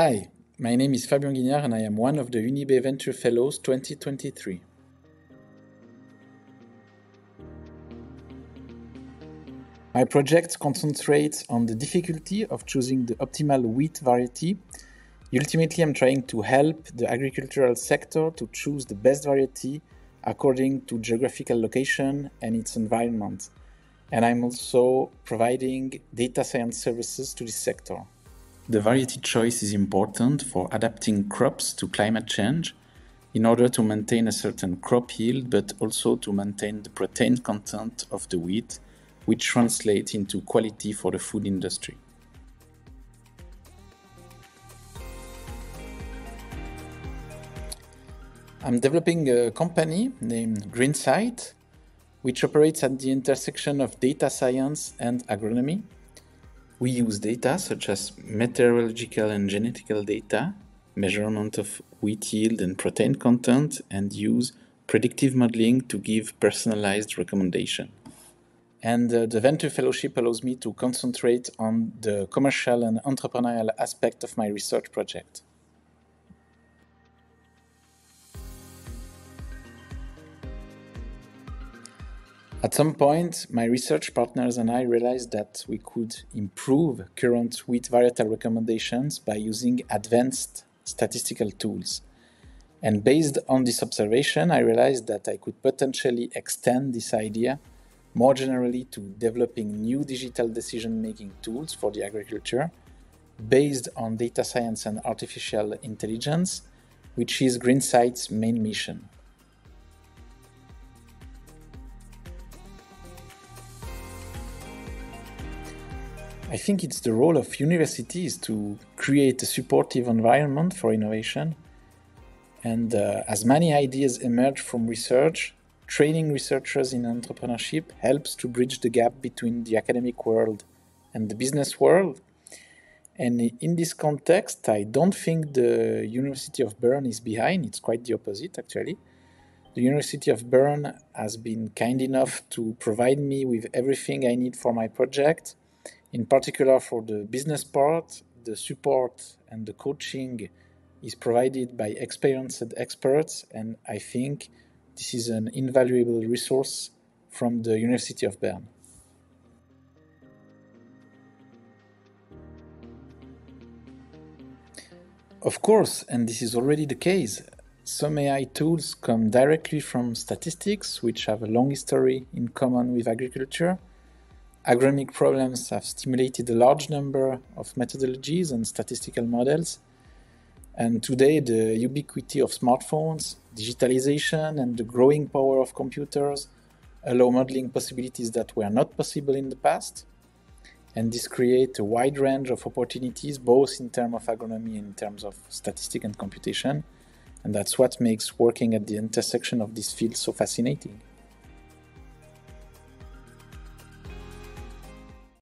Hi, my name is Fabian Guignard and I am one of the Unibe Venture Fellows 2023. My project concentrates on the difficulty of choosing the optimal wheat variety. Ultimately, I'm trying to help the agricultural sector to choose the best variety according to geographical location and its environment. And I'm also providing data science services to this sector. The variety choice is important for adapting crops to climate change in order to maintain a certain crop yield, but also to maintain the protein content of the wheat, which translates into quality for the food industry. I'm developing a company named GreenSight, which operates at the intersection of data science and agronomy. We use data such as meteorological and genetical data, measurement of wheat yield and protein content, and use predictive modeling to give personalized recommendation. And uh, the Venture Fellowship allows me to concentrate on the commercial and entrepreneurial aspect of my research project. At some point, my research partners and I realized that we could improve current wheat varietal recommendations by using advanced statistical tools. And based on this observation, I realized that I could potentially extend this idea more generally to developing new digital decision making tools for the agriculture based on data science and artificial intelligence, which is GreenSight's main mission. I think it's the role of universities to create a supportive environment for innovation. And uh, as many ideas emerge from research, training researchers in entrepreneurship helps to bridge the gap between the academic world and the business world. And in this context, I don't think the University of Bern is behind, it's quite the opposite actually. The University of Bern has been kind enough to provide me with everything I need for my project in particular, for the business part, the support and the coaching is provided by experienced experts, and I think this is an invaluable resource from the University of Bern. Of course, and this is already the case, some AI tools come directly from statistics, which have a long history in common with agriculture, Agronomic problems have stimulated a large number of methodologies and statistical models. And today, the ubiquity of smartphones, digitalization, and the growing power of computers allow modeling possibilities that were not possible in the past. And this creates a wide range of opportunities, both in terms of agronomy and in terms of statistics and computation. And that's what makes working at the intersection of these fields so fascinating.